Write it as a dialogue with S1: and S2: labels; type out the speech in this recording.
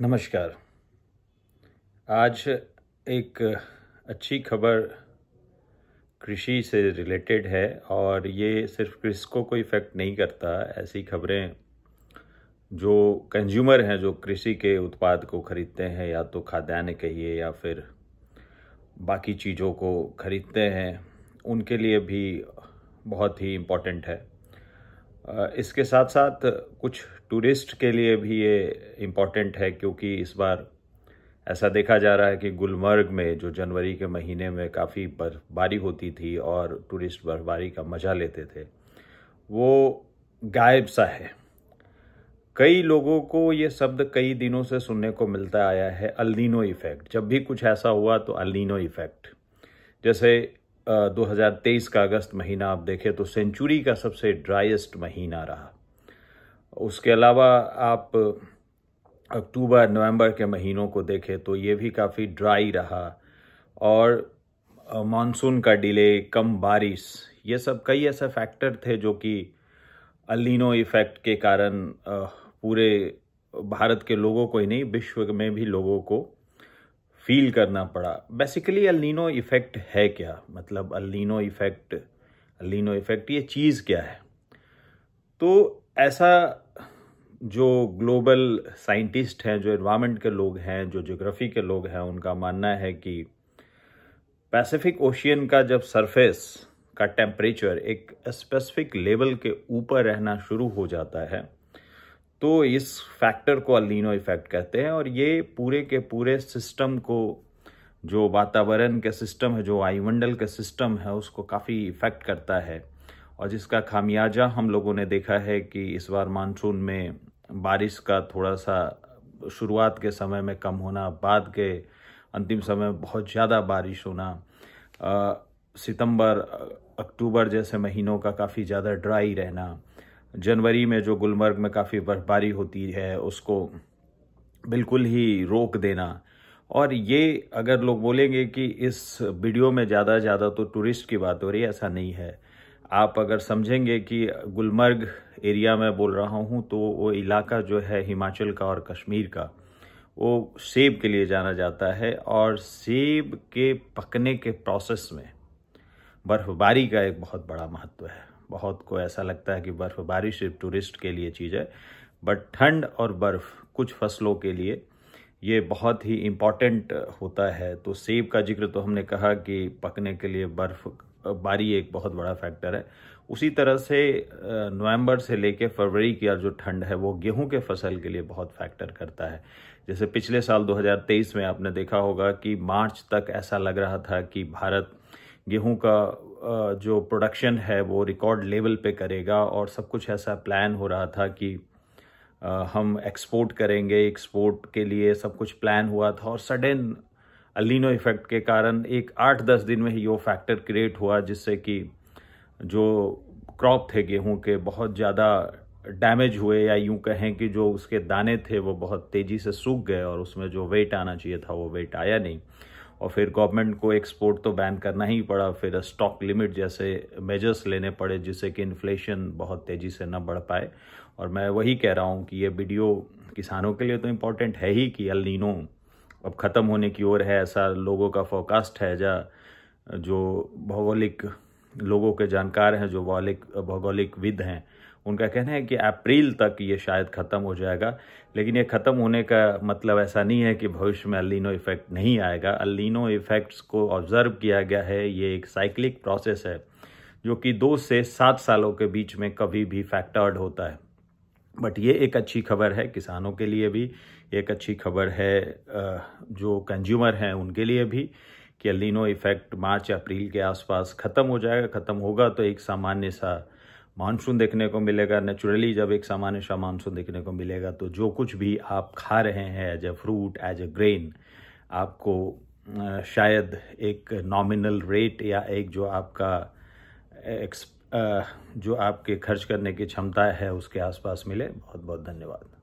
S1: नमस्कार। आज एक अच्छी खबर कृषि से रिलेटेड है और ये सिर्फ़ कृषकों को कोई इफ़ेक्ट नहीं करता ऐसी खबरें जो कंज्यूमर हैं, जो कृषि के उत्पाद को खरीदते हैं, या तो खाद्यान्न कहिए या फिर बाकी चीज़ों को खरीदते हैं, उनके लिए भी बहुत ही इम्पोर्टेंट है। इसके साथ साथ कुछ टूरिस्ट के लिए भी ये इंपॉर्टेंट है क्योंकि इस बार ऐसा देखा जा रहा है कि गुलमर्ग में जो जनवरी के महीने में काफ़ी बर्फबारी होती थी और टूरिस्ट बर्फबारी का मज़ा लेते थे, वो गायब सा है। कई लोगों को ये शब्द कई दिनों से सुनने को मिलता आया है अल्नीनो इफ़ेक्ट जब भी कुछ ऐसा हुआ तो अल्नीनो इफ़ेक्ट जैसे 2023 का अगस्त महीना आप देखें तो सेंचुरी का सबसे ड्राइस्ट महीना रहा। उसके अलावा आप अक्टूबर, नवंबर के महीनों को देखें तो ये भी काफ़ी ड्राई रहा और मानसून का डिले, कम बारिश, ये सब कई ऐसे फैक्टर थे जो कि अलिनो इफ़ेक्ट के कारण पूरे भारत के लोगों को ही नहीं, विश्व में भी लोगों को फील करना पड़ा। बेसिकली अलिनो इफ़ेक्ट है क्या? मतलब अलिनो इफ़ेक्ट अलिनो इफ़ेक्ट ये चीज़ क्या है? तो ऐसा जो ग्लोबल साइंटिस्ट हैं, जो इन्वायरमेंट के लोग हैं, जो जोग्राफी के लोग हैं, उनका मानना है कि पैसिफिक ओशियन का जब सरफेस का टेम्परेचर एक स्पेसिफिक लेवल के ऊपर रहना शुरू हो जाता है तो इस फैक्टर को अलिनो इफ़ेक्ट कहते हैं और ये पूरे के पूरे सिस्टम को जो वातावरण के सिस्टम है जो वायुमंडल के सिस्टम है उसको काफ़ी इफ़ेक्ट करता है। और जिसका खामियाजा हम लोगों ने देखा है कि इस बार मानसून में बारिश का थोड़ा सा शुरुआत के समय में कम होना बाद के अंतिम समय में बहुत ज़्यादा बारिश होना आ, सितंबर अक्टूबर जैसे महीनों का काफ़ी ज़्यादा ड्राई रहना जनवरी में जो गुलमर्ग में काफ़ी बर्फबारी होती है, उसको बिल्कुल ही रोक देना। और ये अगर लोग बोलेंगे कि इस वीडियो में ज़्यादा ज़्यादा तो टूरिस्ट की बात हो रही है, ऐसा नहीं है। आप अगर समझेंगे कि गुलमर्ग एरिया में बोल रहा हूँ तो वो इलाका जो है हिमाचल का और कश्मीर का, वो सेब के लिए जाना जाता है। और सेब के पकने के प्रोसेस में बर्फबारी का एक बहुत बड़ा महत्व है। बहुत को ऐसा लगता है कि बर्फबारी सिर्फ़ टूरिस्ट के लिए चीज़ है बट ठंड और बर्फ़ कुछ फ़सलों के लिए ये बहुत ही इंपॉर्टेंट होता है। तो सेब का ज़िक्र तो हमने कहा कि पकने के लिए बर्फ़, बारी एक बहुत बड़ा फैक्टर है। उसी तरह से नवंबर से लेकर फरवरी की जो ठंड है, वो गेहूँ के फ़सल के लिए बहुत फैक्टर करता है। जैसे पिछले साल 2023 में आपने देखा होगा कि मार्च तक ऐसा लग रहा था कि भारत गेहूँ का जो प्रोडक्शन है, वो रिकॉर्ड लेवल पे करेगा और सब कुछ ऐसा प्लान हो रहा था कि हम एक्सपोर्ट करेंगे एक्सपोर्ट के लिए सब कुछ प्लान हुआ था और सडन अलिनो इफ़ेक्ट के कारण एक आठ दस दिन में ही वो फैक्टर क्रिएट हुआ, जिससे कि जो क्रॉप थे गेहूँ के बहुत ज़्यादा डैमेज हुए या यूँ कहें कि जो उसके दाने थे वो बहुत तेज़ी से सूख गए और उसमें जो वेट आना चाहिए था, वो वेट आया नहीं। और फिर गवर्नमेंट को एक्सपोर्ट तो बैन करना ही पड़ा, फिर स्टॉक लिमिट जैसे मेजर्स लेने पड़े जिससे कि इन्फ्लेशन बहुत तेज़ी से न बढ़ पाए। और मैं वही कह रहा हूँ कि ये वीडियो किसानों के लिए तो इम्पोर्टेंट है ही कि अलिनो अब ख़त्म होने की ओर है, ऐसा लोगों का फोकास्ट है जा जो भौगोलिक लोगों के जानकार हैं, जो भौगोलिक भौगोलिक विद हैं, उनका कहना है कि अप्रैल तक ये शायद ख़त्म हो जाएगा। लेकिन ये ख़त्म होने का मतलब ऐसा नहीं है कि भविष्य में अलिनो इफ़ेक्ट नहीं आएगा। अलिनो इफेक्ट्स को ऑब्ज़र्व किया गया है, ये एक साइक्लिक प्रोसेस है, जो कि दो से सात सालों के बीच में कभी भी फैक्टर्ड होता है। बट ये एक अच्छी खबर है किसानों के लिए भी, एक अच्छी खबर है जो कंज्यूमर हैं, उनके लिए भी। कि अलिनो इफ़ेक्ट मार्च अप्रैल के आसपास ख़त्म हो जाएगा, ख़त्म होगा तो एक सामान्य सा मानसून देखने को मिलेगा। नेचुरली जब एक सामान्य सा मानसून देखने को मिलेगा तो जो कुछ भी आप खा रहे हैं as a fruit as a grain आपको शायद एक नॉमिनल रेट या एक जो आपका एक्स जो आपके खर्च करने की क्षमता है, उसके आसपास मिले। बहुत बहुत धन्यवाद।